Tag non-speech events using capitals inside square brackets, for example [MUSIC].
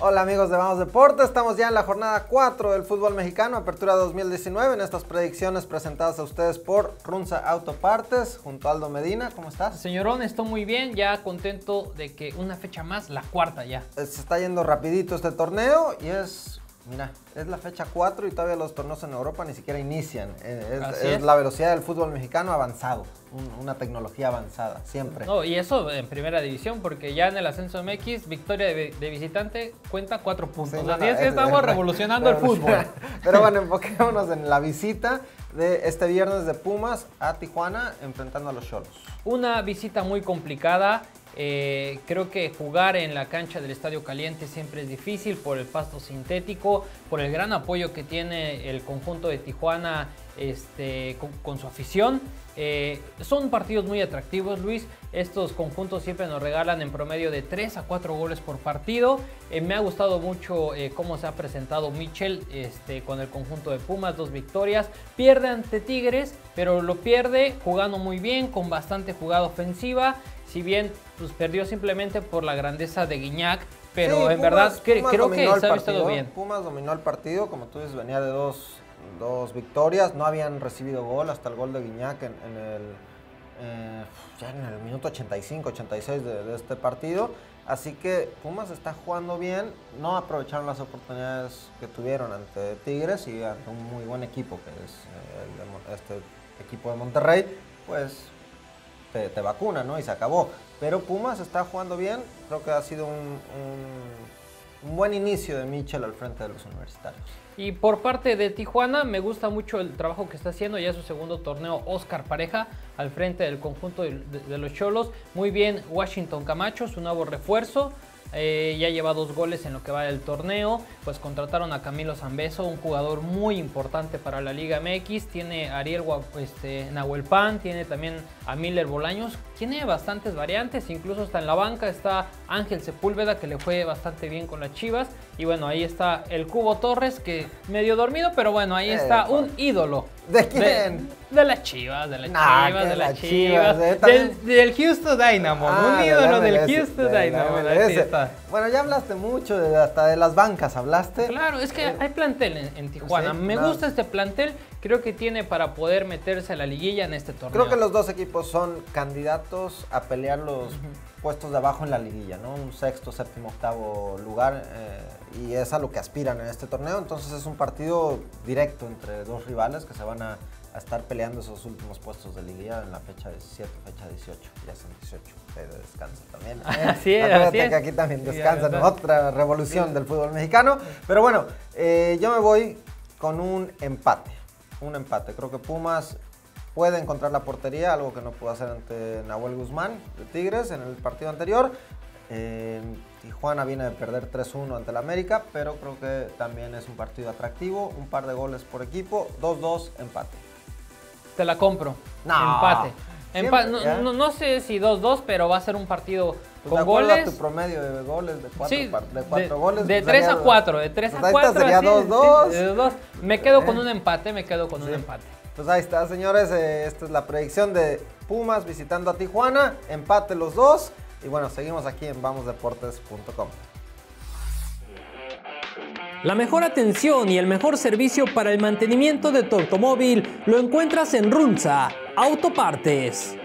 Hola amigos de Vamos Deportes, estamos ya en la jornada 4 del fútbol mexicano, apertura 2019, en estas predicciones presentadas a ustedes por Runza Autopartes, junto a Aldo Medina, ¿cómo estás? Señorón, estoy muy bien, ya contento de que una fecha más, la cuarta ya. Se está yendo rapidito este torneo y es Mira, es la fecha 4 y todavía los torneos en Europa ni siquiera inician. Eh, es, la velocidad del fútbol mexicano avanzado, una tecnología avanzada, siempre. No, y eso en primera división, porque ya en el ascenso MX, victoria de, visitante cuenta 4 puntos. Así es que estamos revolucionando el [LAUGHS] fútbol. Pero bueno, enfoquémonos en la visita de este viernes de Pumas a Tijuana enfrentando a los Cholos. Una visita muy complicada eh, creo que jugar en la cancha del Estadio Caliente siempre es difícil por el pasto sintético, por el gran apoyo que tiene el conjunto de Tijuana este, con, su afición. Eh, son partidos muy atractivos, Luis. Estos conjuntos siempre nos regalan en promedio de 3 a 4 goles por partido. Eh, me ha gustado mucho cómo se ha presentado Michel este, con el conjunto de Pumas, dos victorias. Pierde ante Tigres, pero lo pierde jugando muy bien, con bastante jugada ofensiva. Si bien pues, perdió simplemente por la grandeza de Guiñac, pero en verdad creo que se ha estado bien. Pumas dominó el partido, como tú dices, venía de dos, victorias, no habían recibido gol hasta el gol de Guiñac en, el, eh, ya en el minuto 85, 86 de, este partido. Así que Pumas está jugando bien, no aprovecharon las oportunidades que tuvieron ante Tigres y ante un muy buen equipo que es eh, este equipo de Monterrey, pues te, vacuna, ¿no? Y se acabó. Pero Pumas está jugando bien, creo que ha sido un, buen inicio de Mitchell al frente de los universitarios. Y por parte de Tijuana, me gusta mucho el trabajo que está haciendo, ya su segundo torneo Oscar Pareja al frente del conjunto de los Cholos. Muy bien, Washington Camacho, su nuevo refuerzo. Eh, ya lleva dos goles en lo que va del torneo. Pues contrataron a Camilo Zambeso, un jugador muy importante para la Liga MX. Tiene a Ariel este, Nahuel Pan, tiene también a Miller Bolaños. Tiene bastantes variantes, incluso está en la banca está Ángel Sepúlveda que le fue bastante bien con las Chivas. Y bueno, ahí está el Cubo Torres que medio dormido, pero bueno, ahí está un ídolo. ¿De quién? De, las chivas, de las chivas, de las chivas. del, Houston Dynamo, ah, un ídolo del Houston Dynamo. Bueno, ya hablaste mucho, de, hasta de las bancas hablaste. Claro, es que eh, hay plantel en, Tijuana. Me gusta este plantel, creo que tiene para poder meterse a la liguilla en este torneo. Creo que los dos equipos son candidatos a pelear los puestos de abajo en la liguilla, ¿no? Un sexto, séptimo, octavo lugar. Eh, y es a lo que aspiran en este torneo. Entonces es un partido directo entre dos rivales que se van a, estar peleando esos últimos puestos de liguilla en la fecha 17, fecha 18. Ya son 18, pero descansa también. [LAUGHS] Así es, así que aquí también descansan, otra revolución del fútbol mexicano. Pero bueno, eh, yo me voy con un empate. Un empate. Creo que Pumas puede encontrar la portería, algo que no pudo hacer ante Nahuel Guzmán de Tigres en el partido anterior. Tijuana viene de perder 3-1 ante el América, pero creo que también es un partido atractivo, un par de goles por equipo, 2-2, empate. Te la compro. Empate. no, sé si 2-2, pero va a ser un partido pues con goles. tu promedio de goles, de 4 de goles. De 3 a 4, de 3 a 4. Pues sería 2-2. me quedo con un empate, me quedo con un empate. Pues ahí está, señores. Eh, esta es la predicción de Pumas visitando a Tijuana. Empate los dos. Y bueno, seguimos aquí en vamosdeportes.com. La mejor atención y el mejor servicio para el mantenimiento de tu automóvil lo encuentras en Runza Autopartes.